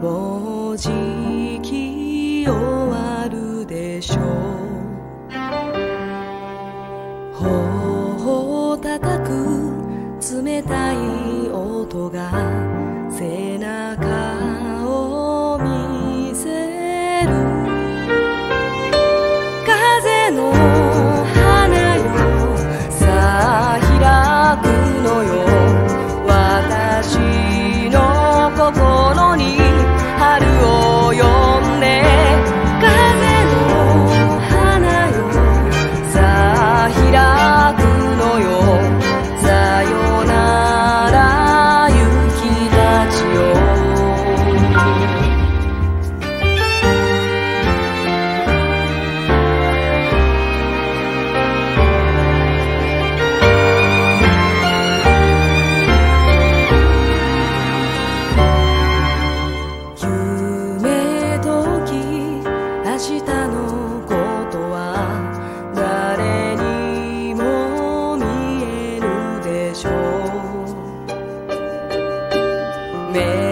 もうじき終わるでしょう。頬を叩く冷たい音が背中 ver.